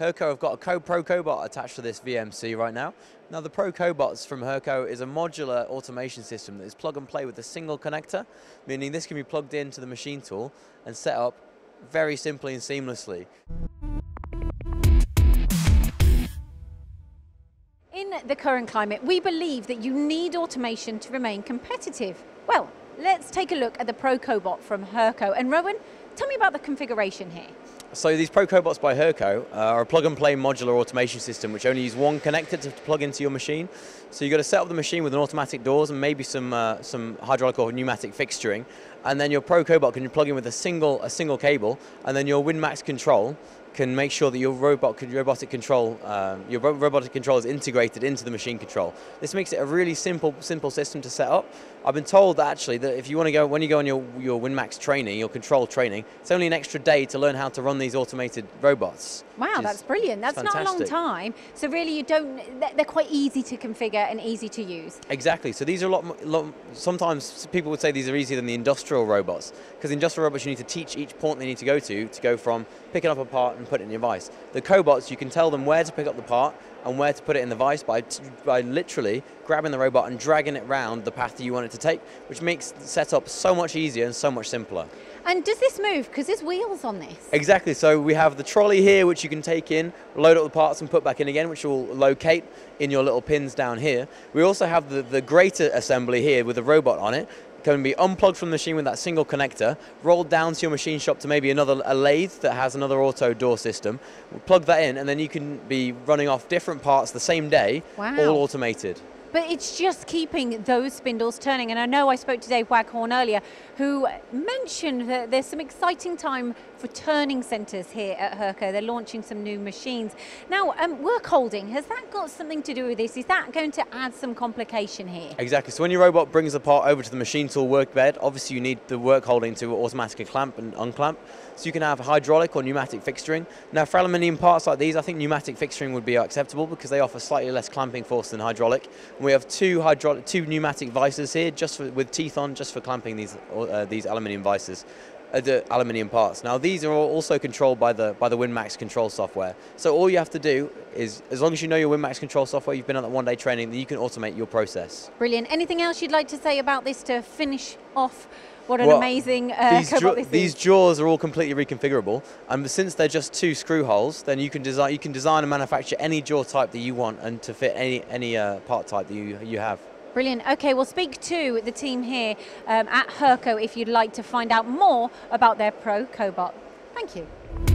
Hurco have got a Co Pro Cobot attached to this VMC right now. Now the Pro Cobots from Hurco is a modular automation system that is plug and play with a single connector, meaning this can be plugged into the machine tool and set up very simply and seamlessly. In the current climate, we believe that you need automation to remain competitive. Well, let's take a look at the Pro Cobot from Hurco. And Rowan, tell me about the configuration here. So these Pro Cobots by Hurco uh, are a plug and play modular automation system which only use one connector to plug into your machine. So you've got to set up the machine with an automatic doors and maybe some, uh, some hydraulic or pneumatic fixturing. And then your Pro Cobot can plug in with a single, a single cable and then your WinMax control can make sure that your robot, robotic control, uh, your robotic control is integrated into the machine control. This makes it a really simple, simple system to set up. I've been told that actually that if you want to go, when you go on your, your WinMax training, your control training, it's only an extra day to learn how to run these automated robots. Wow, that's brilliant. That's fantastic. not a long time. So really you don't, they're quite easy to configure and easy to use. Exactly. So these are a lot, lot sometimes people would say these are easier than the industrial robots because industrial robots you need to teach each point they need to go to to go from picking up a part and putting it in your vise. The cobots, you can tell them where to pick up the part and where to put it in the vise by, by literally grabbing the robot and dragging it round the path that you want it to take, which makes the setup so much easier and so much simpler. And does this move? Because there's wheels on this. Exactly. So we have the trolley here, which you can take in, load up the parts and put back in again, which will locate in your little pins down here. We also have the, the greater assembly here with the robot on it, can be unplugged from the machine with that single connector, rolled down to your machine shop to maybe another a lathe that has another auto door system, plug that in, and then you can be running off different parts the same day, wow. all automated. But it's just keeping those spindles turning. And I know I spoke to Dave Waghorn earlier, who mentioned that there's some exciting time for turning centres here at Hurco. They're launching some new machines. Now, um, work holding, has that got something to do with this? Is that going to add some complication here? Exactly. So when your robot brings the part over to the machine tool workbed, obviously you need the work holding to automatically clamp and unclamp. So you can have hydraulic or pneumatic fixturing. Now for aluminium parts like these, I think pneumatic fixturing would be acceptable because they offer slightly less clamping force than hydraulic. And we have two hydraulic, two pneumatic vices here, just for, with teeth on, just for clamping these uh, these aluminium vices. The aluminium parts. Now these are also controlled by the by the WinMax control software. So all you have to do is, as long as you know your WinMax control software, you've been on that one day training, then you can automate your process. Brilliant. Anything else you'd like to say about this to finish off what an well, amazing uh, these, jaw these jaws are all completely reconfigurable, and since they're just two screw holes, then you can design you can design and manufacture any jaw type that you want, and to fit any any uh, part type that you you have. Brilliant. Okay, we'll speak to the team here um, at Hurco if you'd like to find out more about their Pro Cobot. Thank you.